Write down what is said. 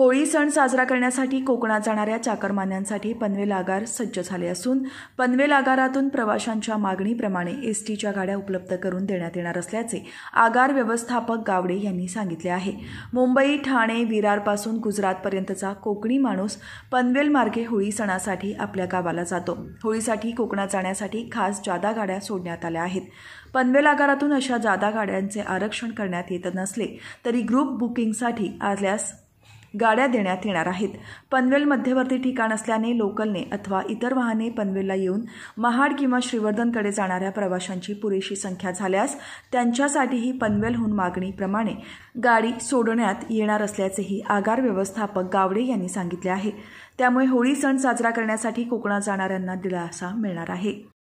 होळी सण साजरा करण्यासाठी कोकणात जाणाऱ्या चाकरमान्यांसाठी पनवेल आगार सज्ज झाले असून पनवेल आगारातून प्रवाशांच्या मागणीप्रमाणे एस टीच्या गाड्या उपलब्ध करून देण्यात येणार असल्याचे आगार व्यवस्थापक गावडे यांनी सांगितले आहे. मुंबई ठाणे विरारपासून गुजरातपर्यंतचा कोकणी माणूस पनवेल मार्गे होळी सणासाठी आपल्या गावाला जातो. होळीसाठी कोकणात जाण्यासाठी खास जादा गाड्या सोडण्यात आल्या आहेत. पनवेल आगारातून अशा जादा गाड्यांचे आरक्षण करण्यात येत नसले तरी ग्रुप बुकिंगसाठी आल्यास गाड्या देण्यात येणार आहेत. पनवेल मध्यवर्ती ठिकाण असल्याने लोकलने अथवा इतर वाहने पनवेलला येऊन महाड किंवा श्रीवर्धनकडे जाणाऱ्या प्रवाशांची पुरेशी संख्या झाल्यास त्यांच्यासाठीही पनवेलहून मागणीप्रमाणे गाडी सोडण्यात येणार असल्याचेही आगार व्यवस्थापक गावडे यांनी सांगितले आहे. त्यामुळे होळी सण साजरा करण्यासाठी कोकणात जाणाऱ्यांना दिलासा मिळणार आहे.